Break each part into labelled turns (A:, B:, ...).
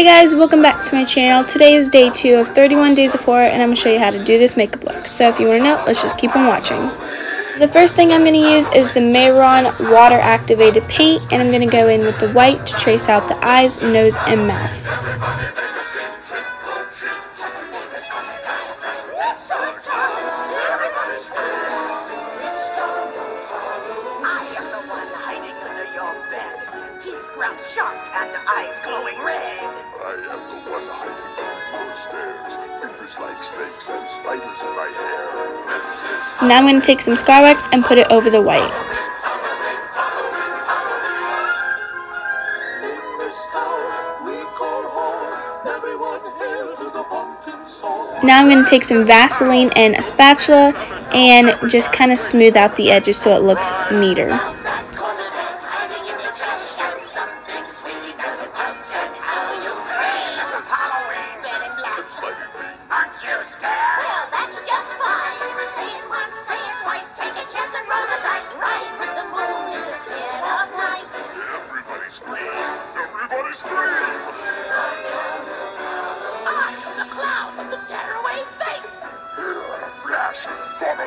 A: Hey guys, welcome back to my channel. Today is day 2 of 31 Days of Horror and I'm going to show you how to do this makeup look. So if you want to know, let's just keep on watching. The first thing I'm going to use is the Mehron Water Activated Paint and I'm going to go in with the white to trace out the eyes, nose, and mouth.
B: sharp and eyes glowing red.
C: Stairs, fingers like snakes and spiders in my hair.
A: Now I'm going to take some scar wax and put it over the white. Now I'm going to take some Vaseline and a spatula and just kind of smooth out the edges so it looks neater.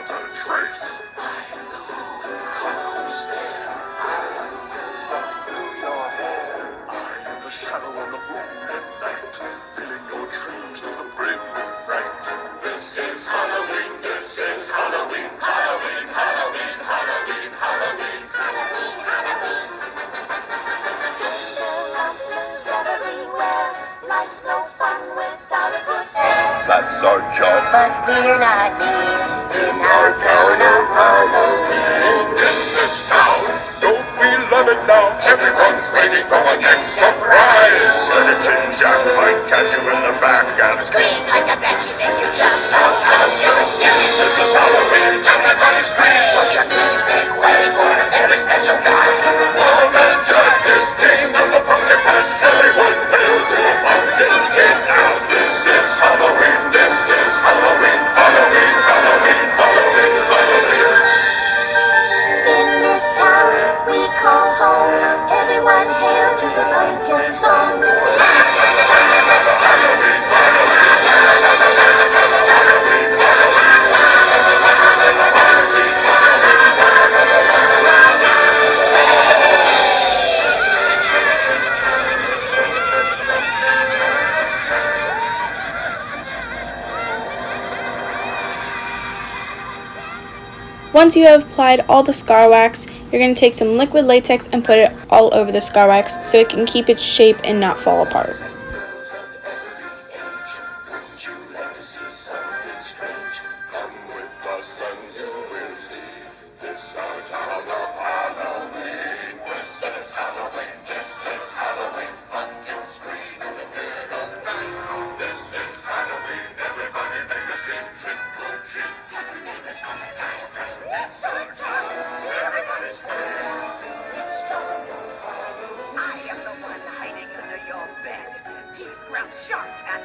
C: without a trace.
D: I am the who in the cold stare. I
C: am the wind blowing through your hair. I am the shadow on the moon at night, filling your dreams to the brim
D: with fright. This is Halloween, this is Halloween, Halloween, Halloween, Halloween,
C: Halloween, Halloween, Halloween. Jingle uplands
D: everywhere, life's no. That's our job. But we're not in
C: our town of Halloween. In this town, don't we love it now? Everyone's waiting for the next surprise. Skeleton Jack might catch you in the back
D: and Scream like a banshee, make you jump out of your skin.
A: Once you have applied all the scar wax, you're going to take some liquid latex and put it all over the scar wax so it can keep its shape and not fall apart.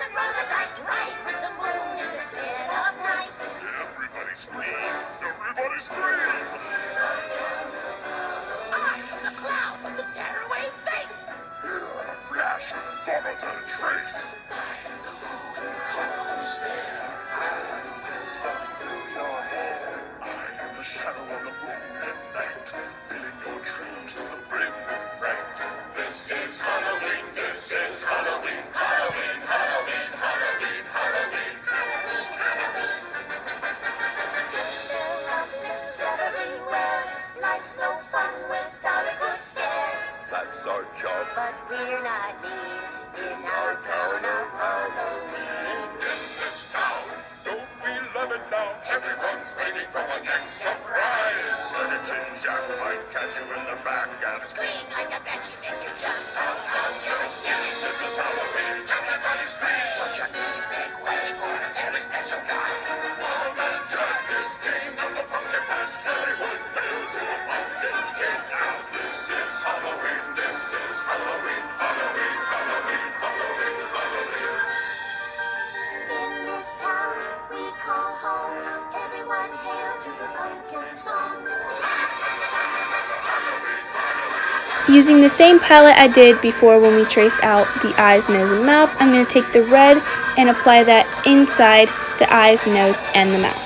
D: and roll
B: the dice. But
D: we're not needed
C: in our town
B: of Halloween. In
D: this town, don't we love it now? Everyone's waiting for the next surprise. Skeleton Jack might catch you in the back
C: and scream like a
B: banshee,
C: make you jump out of your skin. This is Halloween,
D: everybody scream. Watch your knees make way for a very special guy.
A: Using the same palette I did before when we traced out the eyes, nose, and mouth, I'm going to take the red and apply that inside the eyes, nose, and the mouth.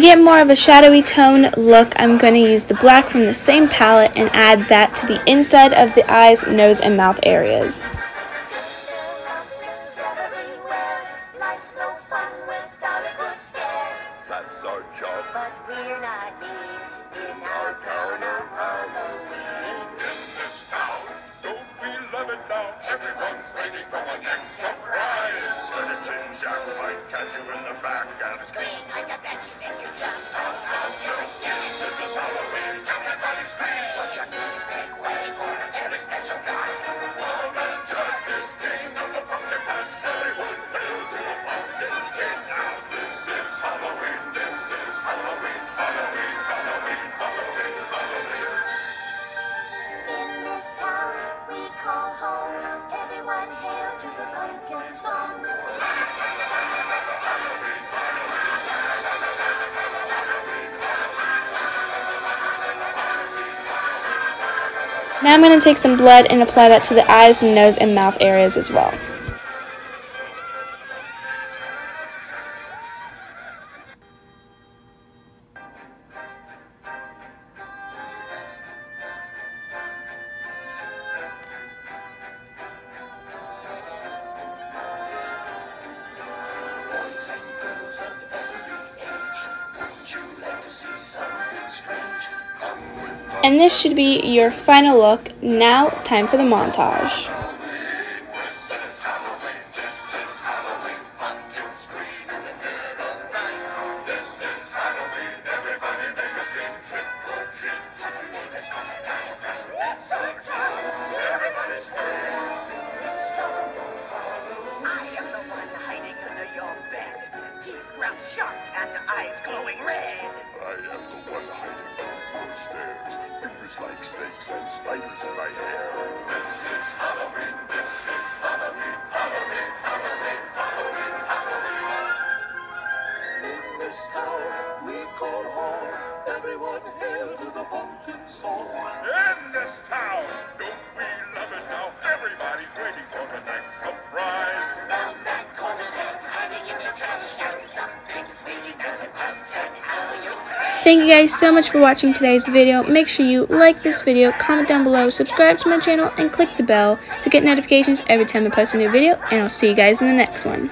B: To
A: get more of a shadowy tone look, I'm going to use the black from the same palette and add that to the inside of the eyes, nose, and mouth areas.
C: Jack might catch you in the back and
D: scream like a banshee, make you jump out of your skin.
C: This is Halloween, everybody scream!
B: Put your speak way for a very special guy.
C: Now
A: I'm going to take some blood and apply that to the eyes, nose, and mouth areas as well.
B: And
A: this should be your final look. Now, time for the montage.
C: snakes and spiders
B: and
E: Thank you guys so much for watching today's video. Make sure you like this video, comment down below, subscribe to my channel, and click the bell to get notifications every time I post a new video, and I'll see you guys in the next one.